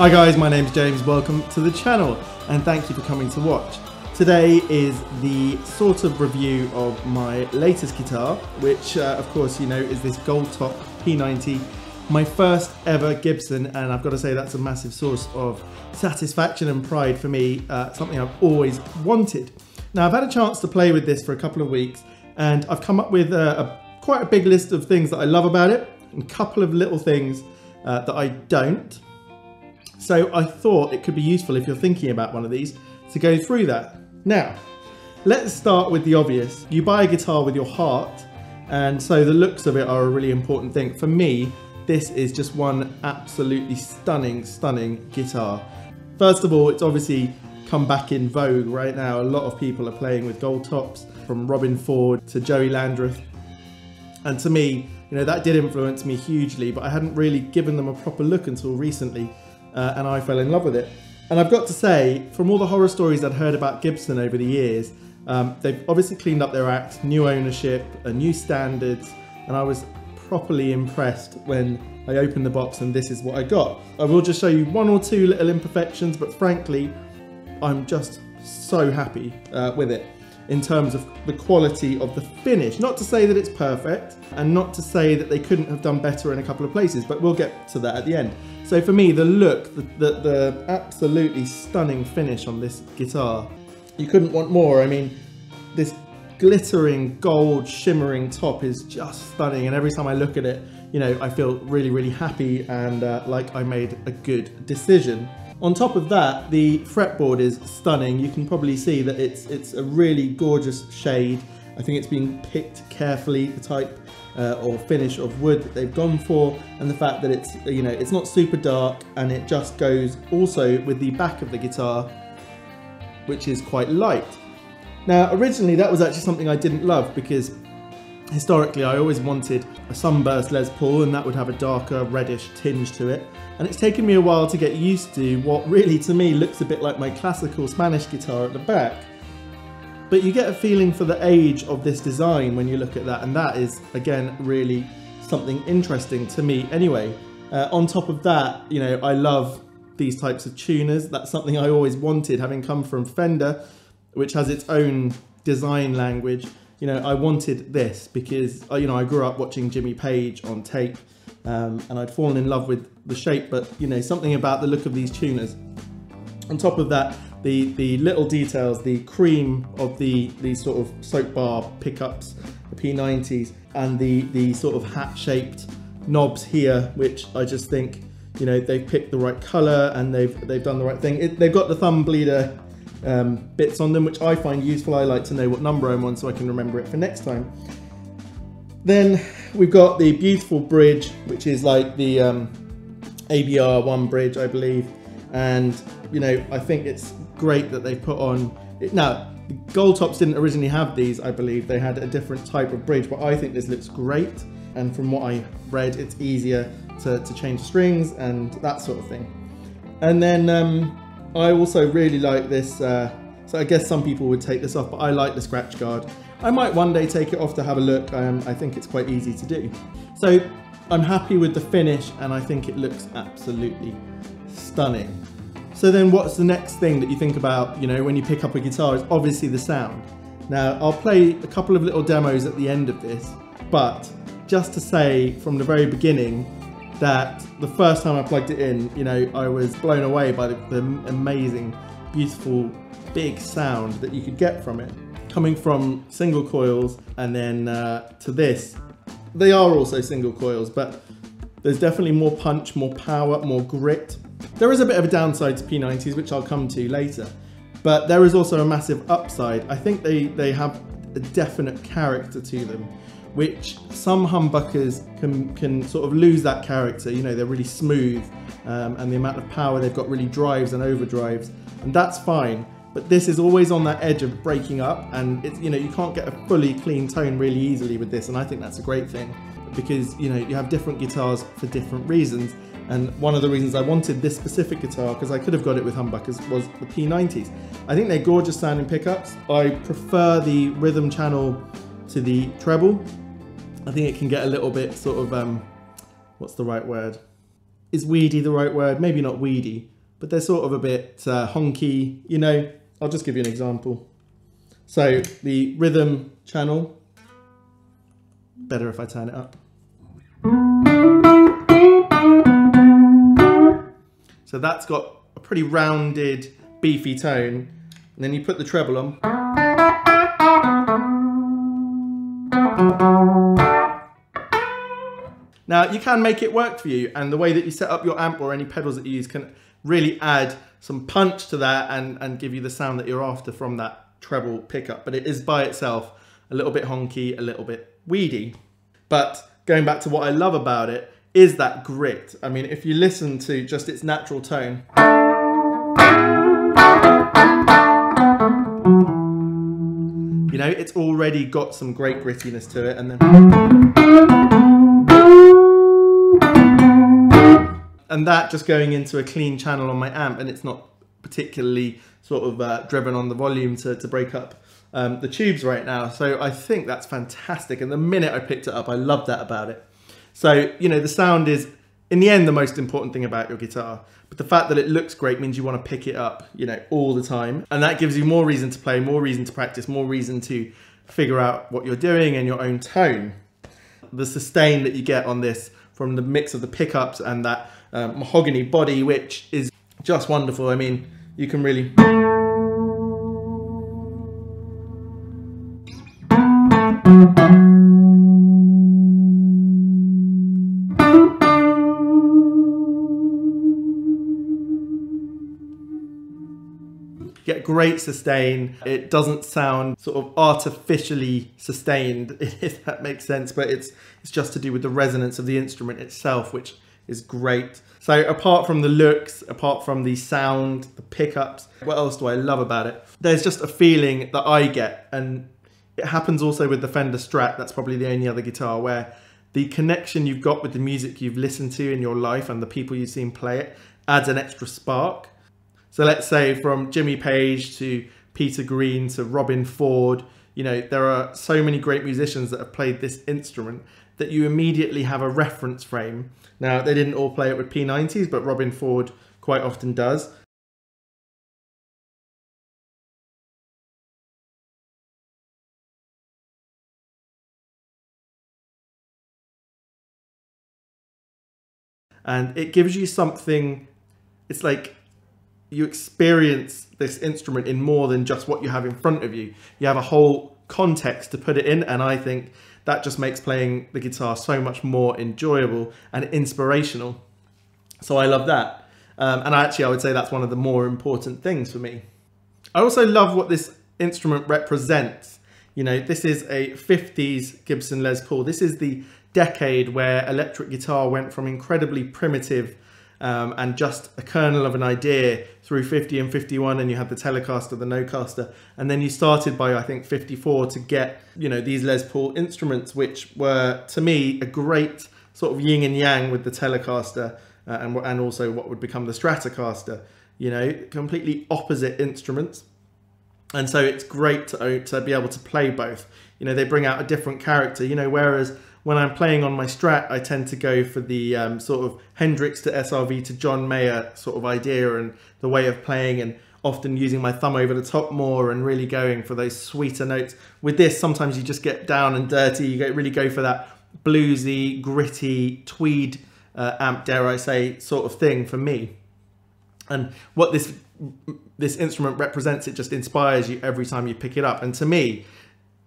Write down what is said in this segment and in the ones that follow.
Hi guys, my name's James, welcome to the channel and thank you for coming to watch. Today is the sort of review of my latest guitar, which uh, of course you know is this Gold Top P90, my first ever Gibson and I've got to say that's a massive source of satisfaction and pride for me, uh, something I've always wanted. Now I've had a chance to play with this for a couple of weeks and I've come up with a, a quite a big list of things that I love about it and a couple of little things uh, that I don't. So I thought it could be useful if you're thinking about one of these to go through that. Now, let's start with the obvious. You buy a guitar with your heart, and so the looks of it are a really important thing. For me, this is just one absolutely stunning, stunning guitar. First of all, it's obviously come back in vogue right now. A lot of people are playing with gold tops, from Robben Ford to Joey Landreth. And to me, you know, that did influence me hugely, but I hadn't really given them a proper look until recently uh, and I fell in love with it. And I've got to say, from all the horror stories I'd heard about Gibson over the years, um, they've obviously cleaned up their act, new ownership, a new standards, and I was properly impressed when I opened the box and this is what I got. I will just show you one or two little imperfections, but frankly, I'm just so happy uh, with it in terms of the quality of the finish. Not to say that it's perfect and not to say that they couldn't have done better in a couple of places, but we'll get to that at the end. So for me, the look, the, the, the absolutely stunning finish on this guitar, you couldn't want more. I mean, this glittering gold shimmering top is just stunning and every time I look at it you know I feel really really happy and uh, like I made a good decision on top of that, the fretboard is stunning. You can probably see that it's, it's a really gorgeous shade. I think it's been picked carefully, the type uh, or finish of wood that they've gone for, and the fact that it's, you know, it's not super dark and it just goes also with the back of the guitar, which is quite light. Now, originally that was actually something I didn't love because historically I always wanted a sunburst Les Paul and that would have a darker reddish tinge to it and it's taken me a while to get used to what really to me looks a bit like my classical Spanish guitar at the back. But you get a feeling for the age of this design when you look at that and that is again really something interesting to me anyway. Uh, on top of that, you know, I love these types of tuners. That's something I always wanted having come from Fender, which has its own design language. You know, I wanted this because, uh, you know, I grew up watching Jimmy Page on tape um, and I'd fallen in love with the shape, but you know, something about the look of these tuners. On top of that, the, the little details, the cream of the these sort of soap bar pickups, the P90s, and the, the sort of hat-shaped knobs here, which I just think, you know, they've picked the right color and they've they've done the right thing. It, they've got the thumb bleeder um, bits on them, which I find useful. I like to know what number I'm on so I can remember it for next time. Then we've got the beautiful bridge, which is like the um, ABR one bridge, I believe. And, you know, I think it's great that they put on, now, the Gold Tops didn't originally have these, I believe. They had a different type of bridge, but I think this looks great. And from what I read, it's easier to, to change strings and that sort of thing. And then um, I also really like this, uh, so I guess some people would take this off, but I like the scratch guard. I might one day take it off to have a look. Um, I think it's quite easy to do. So I'm happy with the finish and I think it looks absolutely stunning. So then what's the next thing that you think about, you know, when you pick up a guitar is obviously the sound. Now I'll play a couple of little demos at the end of this, but just to say from the very beginning that the first time I plugged it in, you know, I was blown away by the, the amazing, beautiful, big sound that you could get from it coming from single coils and then uh, to this, they are also single coils, but there's definitely more punch, more power, more grit. There is a bit of a downside to P90s, which I'll come to later, but there is also a massive upside. I think they, they have a definite character to them, which some humbuckers can, can sort of lose that character. You know, they're really smooth um, and the amount of power they've got really drives and overdrives, and that's fine but this is always on that edge of breaking up and it's you know you can't get a fully clean tone really easily with this and I think that's a great thing because you know you have different guitars for different reasons and one of the reasons I wanted this specific guitar because I could have got it with humbuckers was the P90s. I think they're gorgeous sounding pickups. I prefer the rhythm channel to the treble. I think it can get a little bit sort of um, what's the right word? is weedy the right word? Maybe not weedy, but they're sort of a bit uh, honky. You know, I'll just give you an example. So the rhythm channel, better if I turn it up. So that's got a pretty rounded, beefy tone. And then you put the treble on. Now you can make it work for you and the way that you set up your amp or any pedals that you use can really add some punch to that and, and give you the sound that you're after from that treble pickup. But it is by itself a little bit honky, a little bit weedy. But going back to what I love about it is that grit. I mean, if you listen to just its natural tone, you know, it's already got some great grittiness to it. And then and that just going into a clean channel on my amp and it's not particularly sort of uh, driven on the volume to, to break up um, the tubes right now. So I think that's fantastic. And the minute I picked it up, I loved that about it. So, you know, the sound is in the end the most important thing about your guitar. But the fact that it looks great means you want to pick it up, you know, all the time. And that gives you more reason to play, more reason to practice, more reason to figure out what you're doing and your own tone. The sustain that you get on this from the mix of the pickups and that um, mahogany body, which is just wonderful. I mean, you can really... great sustain. It doesn't sound sort of artificially sustained, if that makes sense, but it's it's just to do with the resonance of the instrument itself, which is great. So apart from the looks, apart from the sound, the pickups, what else do I love about it? There's just a feeling that I get, and it happens also with the Fender Strat, that's probably the only other guitar where the connection you've got with the music you've listened to in your life and the people you've seen play it adds an extra spark. So let's say from Jimmy Page to Peter Green to Robben Ford, you know, there are so many great musicians that have played this instrument that you immediately have a reference frame. Now, they didn't all play it with P90s, but Robben Ford quite often does. And it gives you something, it's like you experience this instrument in more than just what you have in front of you. You have a whole context to put it in, and I think that just makes playing the guitar so much more enjoyable and inspirational. So I love that. Um, and actually, I would say that's one of the more important things for me. I also love what this instrument represents. You know, this is a 50s Gibson Les Paul. This is the decade where electric guitar went from incredibly primitive um, and just a kernel of an idea through 50 and 51 and you had the Telecaster, the Nocaster, and then you started by I think 54 to get you know these Les Paul instruments which were to me a great sort of yin and yang with the Telecaster uh, and, and also what would become the Stratocaster, you know, completely opposite instruments. And so it's great to, to be able to play both. You know, they bring out a different character, you know, whereas when I'm playing on my Strat, I tend to go for the um, sort of Hendrix to SRV to John Mayer sort of idea and the way of playing and often using my thumb over the top more and really going for those sweeter notes. With this, sometimes you just get down and dirty. You get, really go for that bluesy, gritty, tweed uh, amp, dare I say, sort of thing for me. And what this this instrument represents, it just inspires you every time you pick it up. And to me,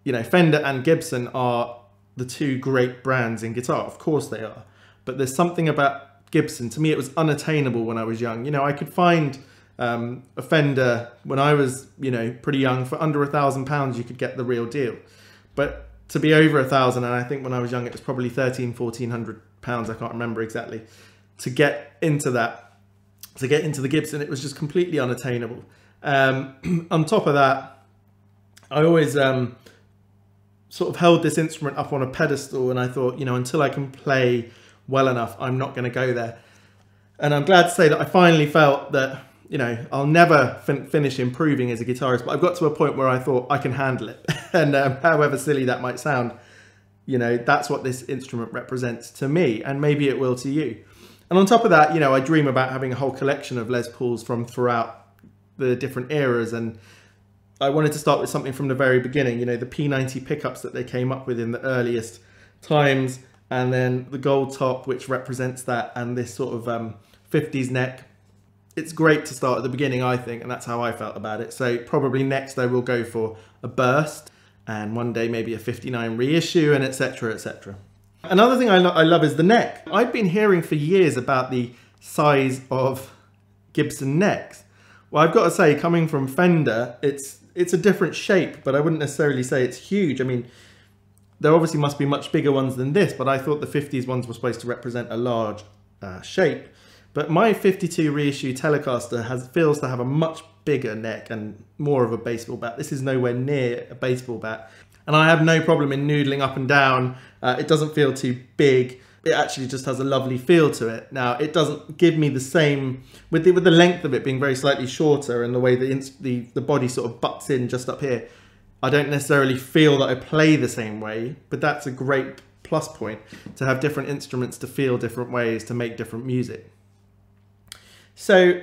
you know, Fender and Gibson are the two great brands in guitar. Of course they are. But there's something about Gibson. To me, it was unattainable when I was young. You know, I could find um, a Fender when I was, you know, pretty young for under a thousand pounds. You could get the real deal. But to be over a thousand, and I think when I was young, it was probably 13, 1400 pounds. I can't remember exactly. To get into that, to get into the Gibson, it was just completely unattainable. Um, on top of that, I always um, sort of held this instrument up on a pedestal and I thought, you know, until I can play well enough, I'm not going to go there. And I'm glad to say that I finally felt that, you know, I'll never fin finish improving as a guitarist, but I've got to a point where I thought I can handle it. and um, however silly that might sound, you know, that's what this instrument represents to me, and maybe it will to you. And on top of that, you know, I dream about having a whole collection of Les Pauls from throughout the different eras. And I wanted to start with something from the very beginning, you know, the P90 pickups that they came up with in the earliest times, and then the gold top, which represents that, and this sort of um, 50s neck. It's great to start at the beginning, I think, and that's how I felt about it. So probably next I will go for a burst, and one day maybe a 59 reissue, and etc. etc. Another thing I, lo I love is the neck. I've been hearing for years about the size of Gibson necks. Well, I've got to say, coming from Fender, it's it's a different shape, but I wouldn't necessarily say it's huge. I mean, there obviously must be much bigger ones than this, but I thought the 50s ones were supposed to represent a large uh, shape. But my 52 reissue Telecaster has feels to have a much bigger neck and more of a baseball bat. This is nowhere near a baseball bat. And I have no problem in noodling up and down. Uh, it doesn't feel too big it actually just has a lovely feel to it. Now, it doesn't give me the same, with the, with the length of it being very slightly shorter and the way the, the, the body sort of butts in just up here, I don't necessarily feel that I play the same way, but that's a great plus point to have different instruments to feel different ways to make different music. So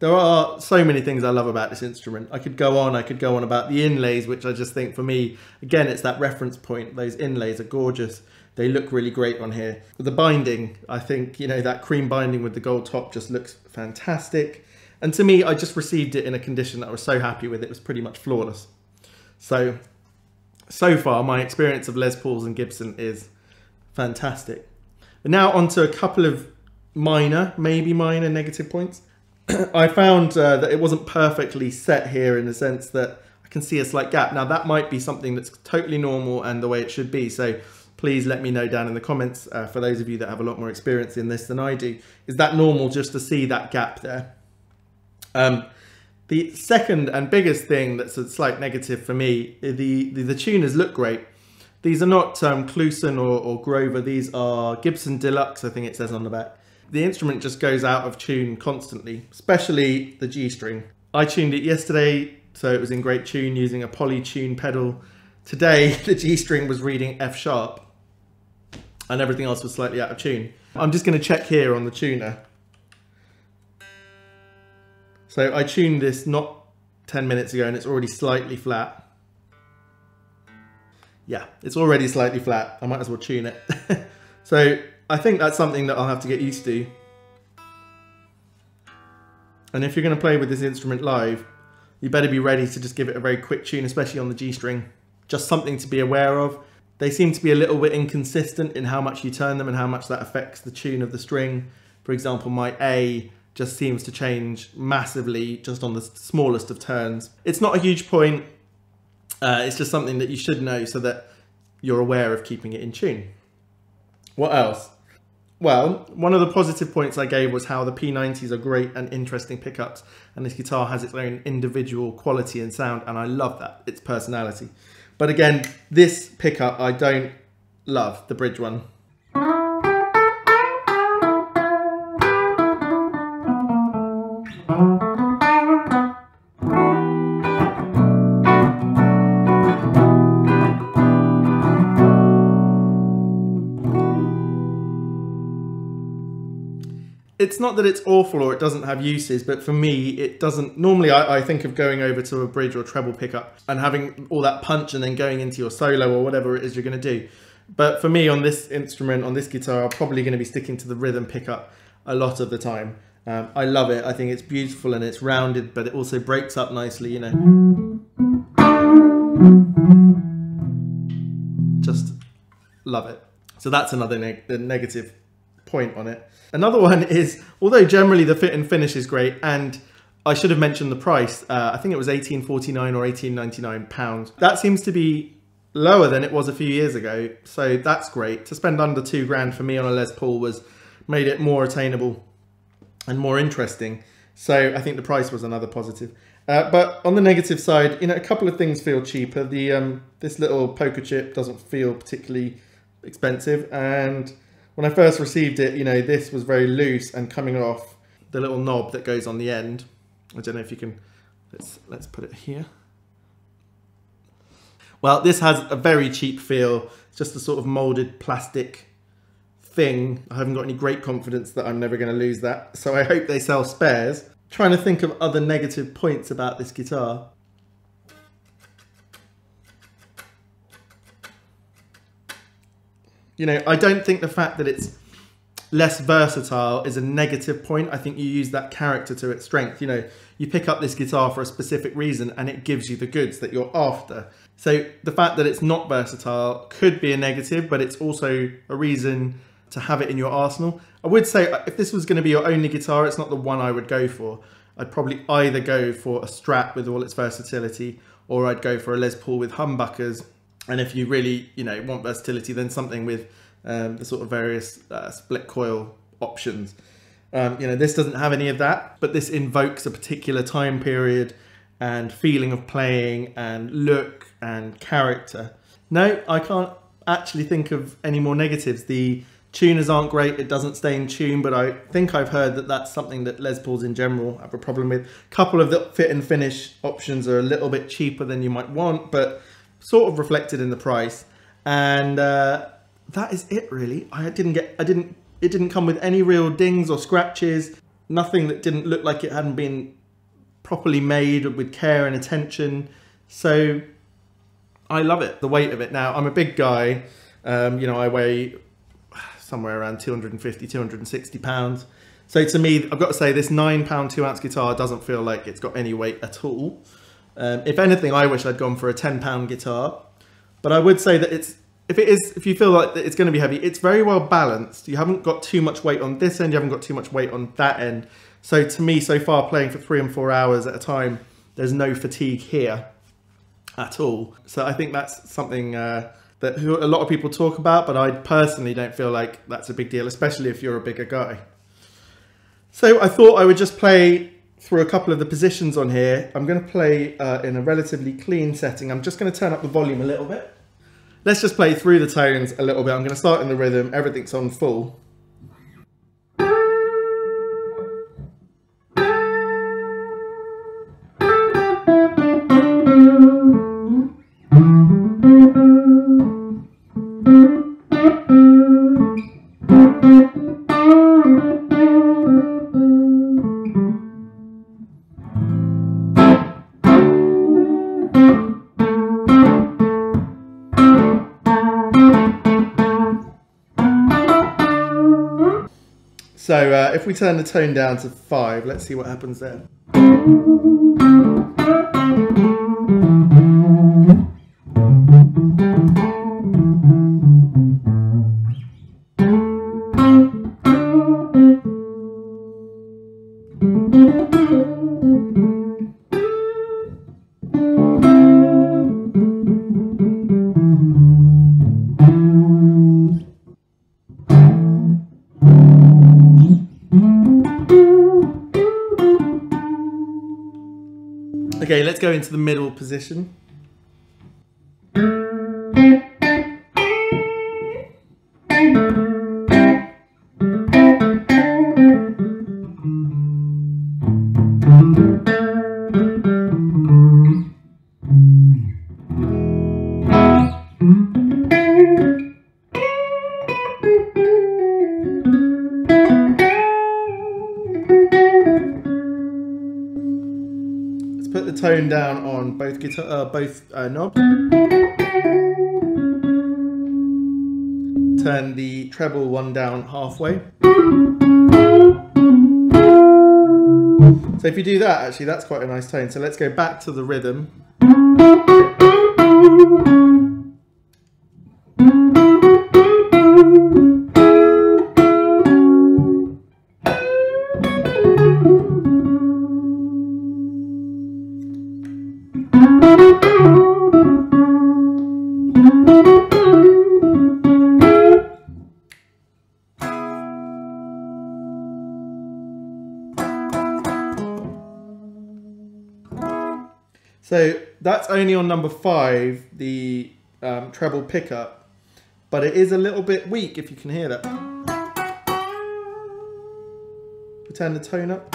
there are so many things I love about this instrument. I could go on, I could go on about the inlays, which I just think for me, again, it's that reference point. Those inlays are gorgeous. They look really great on here. The binding, I think, you know, that cream binding with the gold top just looks fantastic. And to me, I just received it in a condition that I was so happy with. It was pretty much flawless. So, so far, my experience of Les Pauls and Gibson is fantastic. But now onto a couple of minor, maybe minor negative points. I found uh, that it wasn't perfectly set here in the sense that I can see a slight gap. Now that might be something that's totally normal and the way it should be. So please let me know down in the comments uh, for those of you that have a lot more experience in this than I do. Is that normal just to see that gap there? Um, the second and biggest thing that's a slight negative for me, the, the, the tuners look great. These are not um, Kluson or, or Grover, these are Gibson Deluxe, I think it says on the back. The instrument just goes out of tune constantly, especially the G string. I tuned it yesterday, so it was in great tune using a PolyTune pedal. Today, the G string was reading F sharp and everything else was slightly out of tune. I'm just going to check here on the tuner. So I tuned this not 10 minutes ago and it's already slightly flat. Yeah, it's already slightly flat. I might as well tune it. so I think that's something that I'll have to get used to. And if you're going to play with this instrument live, you better be ready to just give it a very quick tune, especially on the G string. Just something to be aware of. They seem to be a little bit inconsistent in how much you turn them and how much that affects the tune of the string. For example, my A just seems to change massively just on the smallest of turns. It's not a huge point. Uh, it's just something that you should know so that you're aware of keeping it in tune. What else? Well, one of the positive points I gave was how the P90s are great and interesting pickups, and this guitar has its own individual quality and sound, and I love that, its personality. But again, this pickup I don't love, the bridge one. It's not that it's awful or it doesn't have uses, but for me, it doesn't. Normally, I, I, think of going over to a bridge or treble pickup and having all that punch and then going into your solo or whatever it is you're going to do. But for me, on this instrument, on this guitar, I'm probably going to be sticking to the rhythm pickup a lot of the time. Um, I love it. I think it's beautiful and it's rounded, but it also breaks up nicely, you know. Just love it. So that's another neg negative point on it. Another one is, although generally the fit and finish is great, and I should have mentioned the price. Uh, I think it was 18.49 or 18.99 pounds. That seems to be lower than it was a few years ago, so that's great. To spend under two grand for me on a Les Paul was made it more attainable and more interesting. So I think the price was another positive. Uh, but on the negative side, you know, a couple of things feel cheaper. The um, this little poker chip doesn't feel particularly expensive, and when I first received it, you know, this was very loose and coming off the little knob that goes on the end. I don't know if you can, let's, let's put it here. Well, this has a very cheap feel. Just a sort of molded plastic thing. I haven't got any great confidence that I'm never going to lose that. So I hope they sell spares. Trying to think of other negative points about this guitar. You know, I don't think the fact that it's less versatile is a negative point. I think you use that character to its strength. You know, you pick up this guitar for a specific reason and it gives you the goods that you're after. So the fact that it's not versatile could be a negative, but it's also a reason to have it in your arsenal. I would say uh, if this was going to be your only guitar, it's not the one I would go for. I'd probably either go for a Strat with all its versatility or I'd go for a Les Paul with humbuckers. And if you really, you know, want versatility, then something with um, the sort of various uh, split coil options. Um, you know, this doesn't have any of that, but this invokes a particular time period and feeling of playing and look and character. No, I can't actually think of any more negatives. The tuners aren't great, it doesn't stay in tune, but I think I've heard that that's something that Les Pauls in general have a problem with. A couple of the fit and finish options are a little bit cheaper than you might want, but sort of reflected in the price. And uh, that is it really. I didn't get, I didn't, it didn't come with any real dings or scratches, nothing that didn't look like it hadn't been properly made with care and attention. So I love it, the weight of it. Now, I'm a big guy. Um, you know, I weigh somewhere around 250, 260 pounds. So to me, I've got to say this nine pound, two ounce guitar doesn't feel like it's got any weight at all. Um, if anything, I wish I'd gone for a 10 pound guitar, but I would say that it's, if it is, if you feel like it's going to be heavy, it's very well balanced. You haven't got too much weight on this end, you haven't got too much weight on that end. So to me, so far playing for three and four hours at a time, there's no fatigue here at all. So I think that's something uh, that a lot of people talk about, but I personally don't feel like that's a big deal, especially if you're a bigger guy. So I thought I would just play through a couple of the positions on here. I'm going to play uh, in a relatively clean setting. I'm just going to turn up the volume a little bit. Let's just play through the tones a little bit. I'm going to start in the rhythm. Everything's on full. If we turn the tone down to five, let's see what happens there. Okay, let's go into the middle position. Guitar, uh, both uh, knobs. Turn the treble one down halfway. So if you do that, actually, that's quite a nice tone. So let's go back to the rhythm. So that's only on number five, the um, treble pickup, but it is a little bit weak if you can hear that. We Turn the tone up.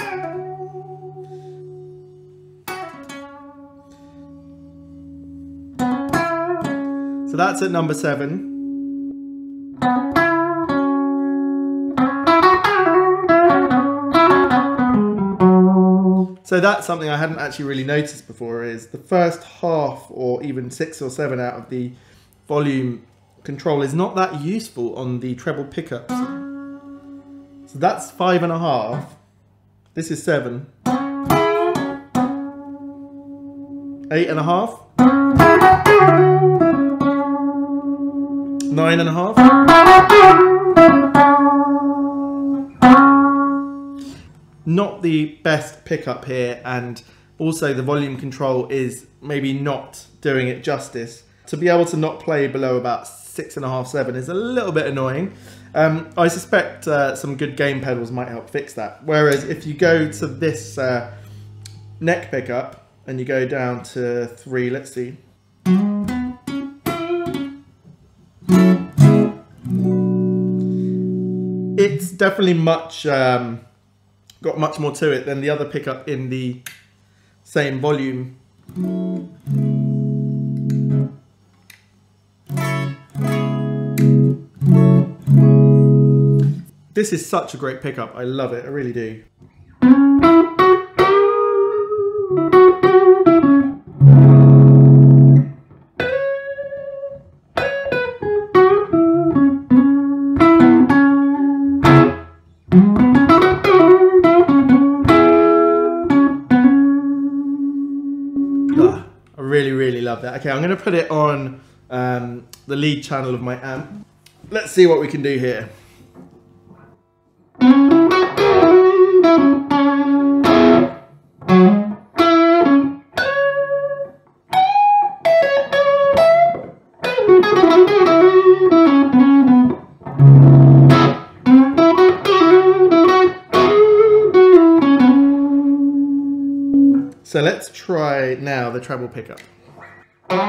So that's at number seven. So that's something I hadn't actually really noticed before is the first half or even six or seven out of the volume control is not that useful on the treble pickups. So that's five and a half. This is seven. Eight and a half. Nine and a half. Not the best pickup here and also the volume control is maybe not doing it justice. To be able to not play below about six and a half, seven is a little bit annoying. Um, I suspect uh, some good gain pedals might help fix that. Whereas if you go to this uh, neck pickup and you go down to three, let's see. It's definitely much, um, got much more to it than the other pickup in the same volume. This is such a great pickup. I love it. I really do. Put it on um, the lead channel of my amp. Let's see what we can do here. So let's try now the treble pickup. Again,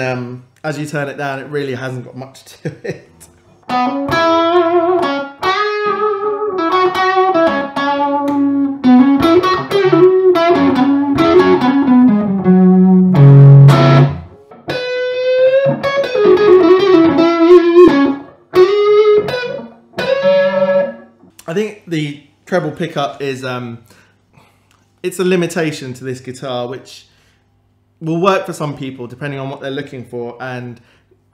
um, as you turn it down, it really hasn't got much to it. The treble pickup is um, it's a limitation to this guitar, which will work for some people depending on what they're looking for. And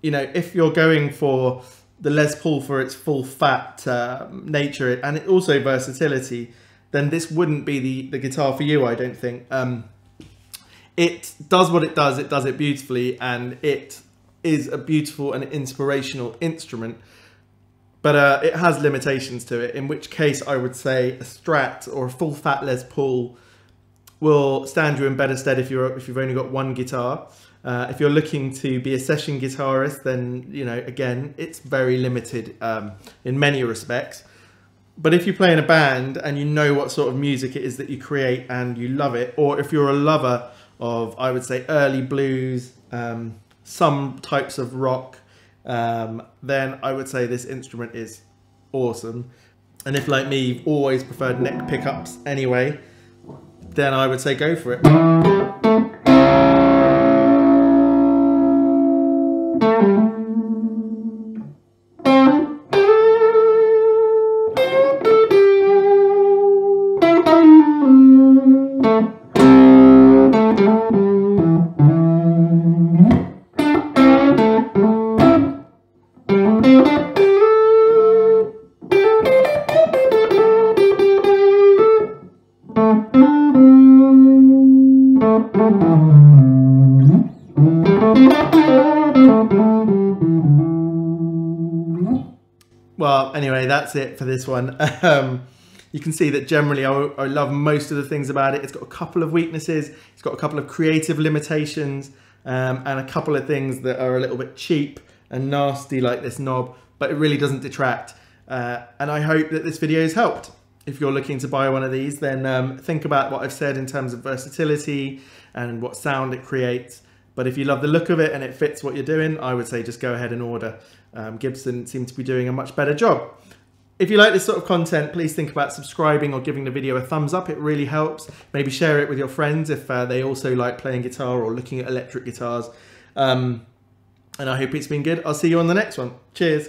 you know, if you're going for the Les Paul for its full fat uh, nature and it also versatility, then this wouldn't be the the guitar for you. I don't think. Um, it does what it does. It does it beautifully, and it is a beautiful and inspirational instrument but uh, it has limitations to it. In which case, I would say a Strat or a full fat Les Paul will stand you in better stead if you're if you've only got one guitar. Uh, if you're looking to be a session guitarist, then you know again it's very limited um, in many respects. But if you play in a band and you know what sort of music it is that you create and you love it, or if you're a lover of, I would say, early blues, um, some types of rock, um, then I would say this instrument is awesome. And if, like me, you've always preferred neck pickups anyway, then I would say go for it. That's it for this one. Um, you can see that generally I, I, love most of the things about it. It's got a couple of weaknesses. It's got a couple of creative limitations um, and a couple of things that are a little bit cheap and nasty like this knob, but it really doesn't detract. Uh, and I hope that this video has helped. If you're looking to buy one of these, then um, think about what I've said in terms of versatility and what sound it creates. But if you love the look of it and it fits what you're doing, I would say just go ahead and order. Um, Gibson seem to be doing a much better job. If you like this sort of content, please think about subscribing or giving the video a thumbs up. It really helps. Maybe share it with your friends if uh, they also like playing guitar or looking at electric guitars. Um, and I hope it's been good. I'll see you on the next one. Cheers.